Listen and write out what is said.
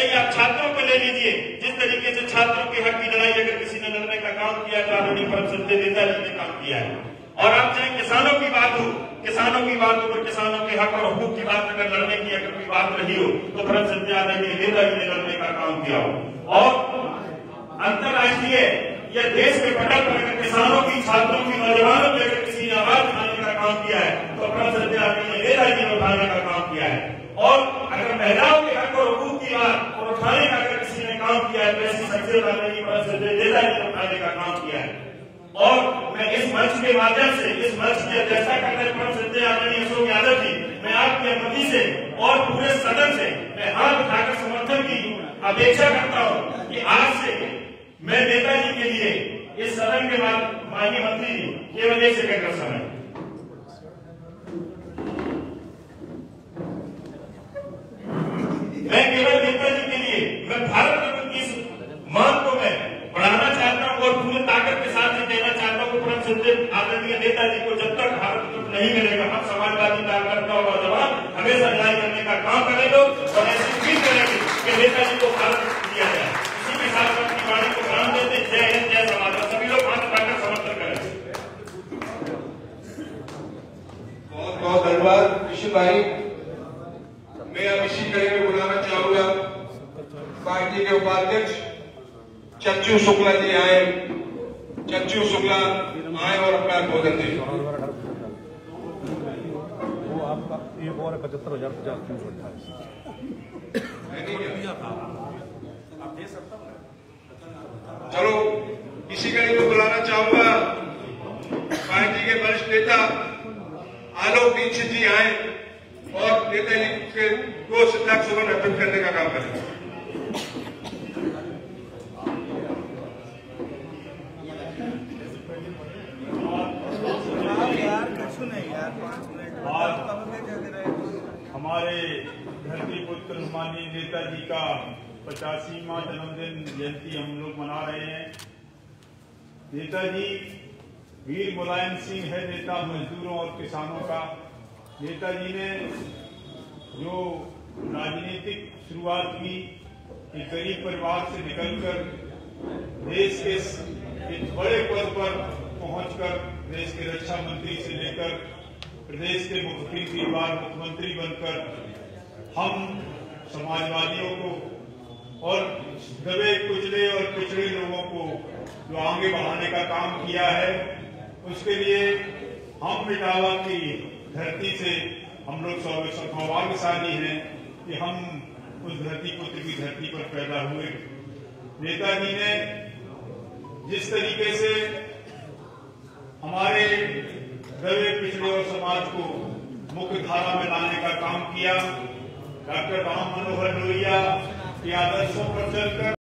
ऐसे ही आप छात्रों को ले लीजिए, जिस तरीके से छात्रों के हक की लड़ाई अगर किसी ने लड़ने का काम किया तो आदरणीय परम संजय नेता जी ने काम किया है। और आप चाहे किसानों की बात हो, किसानों की बात हो तो किसानों के हक और हकूक की बात अगर लड़ने की अगर कोई बात रही हो तो परम संजय आदरणीय नेता जी ने लड़ने का काम किया हो। और अंतर्राष्ट्रीय या देश के पटल पर अगर किसानों की, छात्रों की, नौजवानों की अगर किसी ने आवाज़ उठाने का काम किया है तो परम संजय आदरणीय नेता जी ने उठाने का काम किया है। और अगर महिलाओं के हक और हकूक की बात और उठाने का अगर किसी ने काम किया ऐसी शख्सियत आदरणीय परम संजय नेता उठाने का काम किया है। और मैं इस मंच के माध्यम से, इस मंच की अध्यक्षता करने पर संजय आदरणीय अशोक यादव जी, मैं आपकी अनुमति से और पूरे सदन से मैं हाथ उठाकर समर्थन की अपेक्षा करता हूँ कि आज से मैं नेताजी के लिए इस सदन के माननीय मंत्री केवल एक सेकंड का समय मैं केवल नेताजी के लिए मैं भारत रत्न की इस मांग को मैं बढ़ाना चाहता हूँ और पूरी ताकत के साथ ही देना चाहता हूँ परम संजय आदरणीय नेताजी को जब तक भारत रत्न नहीं मिलेगा, हम समाजवादी कार्यकर्ता और जवान हमेशा लड़ाई करने का काम करेंगे और ऐसी उम्मीद करेंगे कि नेताजी को भारत दिया जाए। इसी के साथ अपनी वाणी को प्राण देते जय हिंद, जय समाज। सभी लोग हाथ उठाकर समर्थन करें। बहुत बहुत धन्यवाद। ऋषि भाई, मैं अब इसी कड़ी में बुलाना चाहूँगा। पार्टी के उपाध्यक्ष चच्चू शुक्ला जी आए। चच्चू शुक्ला आए और अपना बोधन दें वो आपका एक और पचहत्तर हज़ार पचास तीन सौ अट्ठाईस। चलो इसी कड़ी में बुलाना चाहूँगा। पार्टी के वरिष्ठ नेता आलोक दीक्षित जी आए और नेताजी के को सिद्धार्थ सुबह अर्पित करने का काम हमारे धरती पुत्र माननीय नेताजी का पचासीवा जन्मदिन जयंती हम लोग मना रहे हैं। नेताजी, वीर मुलायम सिंह है नेता मजदूरों और किसानों का। नेताजी ने जो राजनीतिक शुरुआत की कि गरीब परिवार से निकलकर देश के एक बड़े पद पर पहुंचकर, देश के रक्षा मंत्री से लेकर प्रदेश के मुख्य तीन बार मुख्यमंत्री बनकर हम समाजवादियों को और दबे कुचले और पिछड़े लोगों को जो आगे बढ़ाने का काम किया है, उसके लिए हम इटावा की धरती से हम लोग सौभाग्यशाली हैं कि हम उस धरती पुत्र की धरती पर पैदा हुए। नेताजी ने जिस तरीके से हमारे दबे पिछड़े और समाज को मुख्य धारा में लाने का काम किया। डॉक्टर राम मनोहर लोहिया के आदर्शों पर चलकर